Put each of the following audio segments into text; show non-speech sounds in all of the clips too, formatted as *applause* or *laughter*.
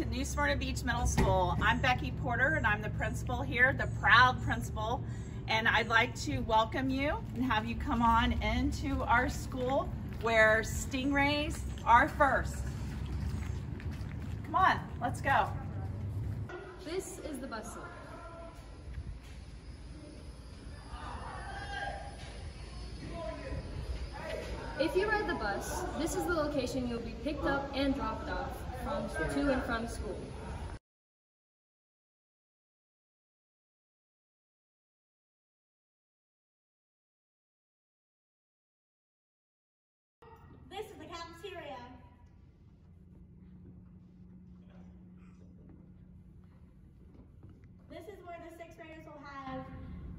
to New Smyrna Beach Middle School. I'm Becky Porter and I'm the principal here, the proud principal. And I'd like to welcome you and have you come on into our school where stingrays are first. Come on, let's go. This is the bus stop. If you ride the bus, this is the location you'll be picked up and dropped off from to and from school. This is the cafeteria. This is where the sixth graders will have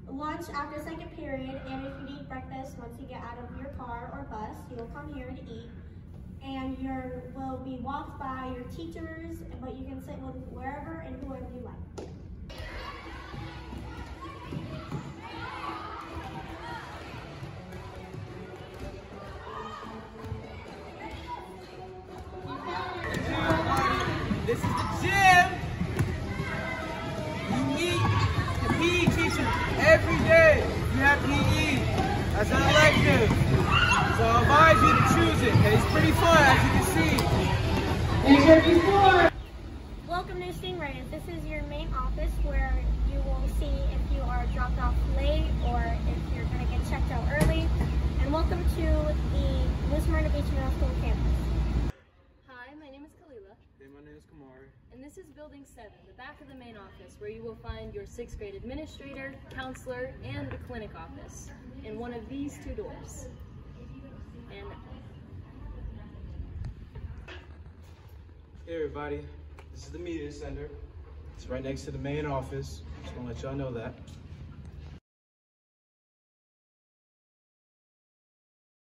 lunch after second period, and if you need breakfast, once you get out of your car or bus, you will come here to eat. And you will be walked by your teachers, but you can sit with wherever and whoever you like. This is the gym. You meet the PE teacher every day. You have PE as an elective. So I advise you to choose it. And it's pretty fun as you can see. Welcome to Stingrays. This is your main office where you will see if you are dropped off late or if you're going to get checked out early. And welcome to the New Smyrna Beach Middle School campus. Hi, my name is Kalila, Hey, my name is Kamari. and this is Building 7, the back of the main office, where you will find your sixth grade administrator, counselor, and the clinic office in one of these two doors. And Hey everybody, this is the media center. It's right next to the main office. Just wanna let y'all know that.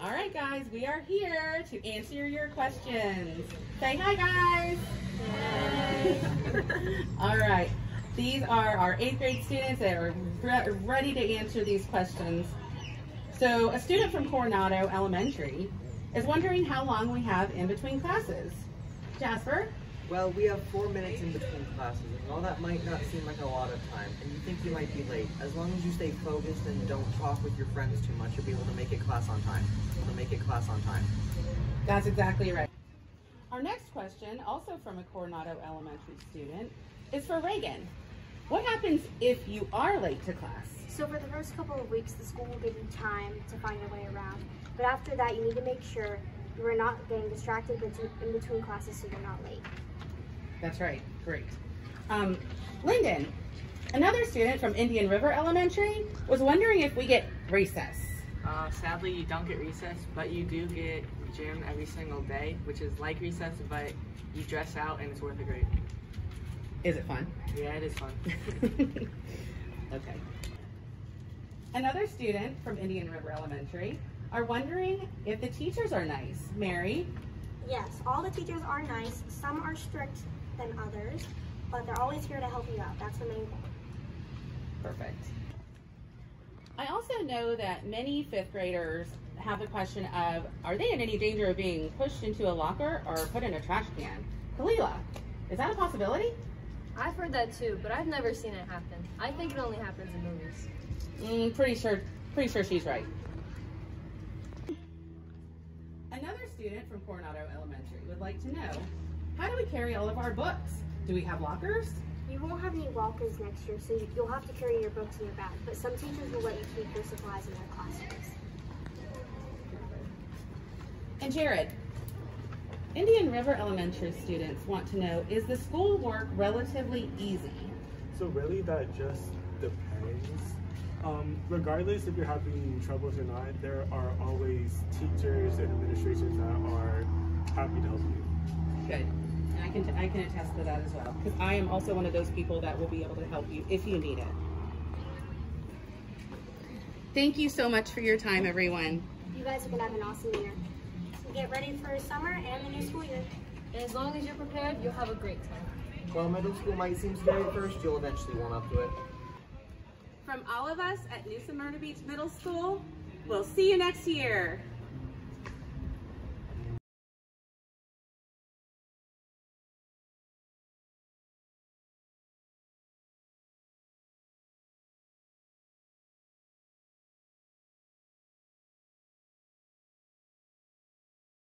All right, guys, we are here to answer your questions. Say hi, guys. *laughs* All right, these are our eighth grade students that are re- ready to answer these questions. So, a student from Coronado Elementary is wondering how long we have in between classes. Jasper? Well, we have four minutes in between classes, and while that might not seem like a lot of time, and you think you might be late, as long as you stay focused and don't talk with your friends too much, you'll be able to make it class on time. Able to make it class on time. That's exactly right. Our next question, also from a Coronado Elementary student, is for Reagan. What happens if you are late to class? So for the first couple of weeks, the school will give you time to find your way around. But after that, you need to make sure you are not getting distracted in between classes so you're not late. That's right. Great. Um, Lyndon, another student from Indian River Elementary, was wondering if we get recess. Uh, sadly, you don't get recess, but you do get gym every single day, which is like recess, but you dress out and it's worth a grade. Is it fun? Yeah, it is fun. *laughs* okay. Another student from Indian River Elementary are wondering if the teachers are nice. Mary, Yes, all the teachers are nice. Some are strict than others, but they're always here to help you out. That's the main goal. Perfect. I also know that many fifth graders have the question of, are they in any danger of being pushed into a locker or put in a trash can? Kalila, is that a possibility? I've heard that too, but I've never seen it happen. I think it only happens in movies. Mm, pretty sure, pretty sure she's right. Another student from Coronado Elementary would like to know, how do we carry all of our books? Do we have lockers? You won't have any lockers next year, so you- you'll have to carry your books in your bag. But some teachers will let you keep your supplies in their classrooms. And Jared, Indian River Elementary students want to know, is the school work relatively easy? So really that just depends. Um, regardless if you're having troubles or not, there are always teachers and administrators that are happy to help you. Good. I can, I can attest to that as well, because I am also one of those people that will be able to help you if you need it. Thank you so much for your time, everyone. You guys are going to have an awesome year. So get ready for summer and the new school year. And as long as you're prepared, you'll have a great time. While middle school might seem scary at first, you'll eventually warm up to it. From all of us at New Smyrna Beach Middle School, we'll see you next year.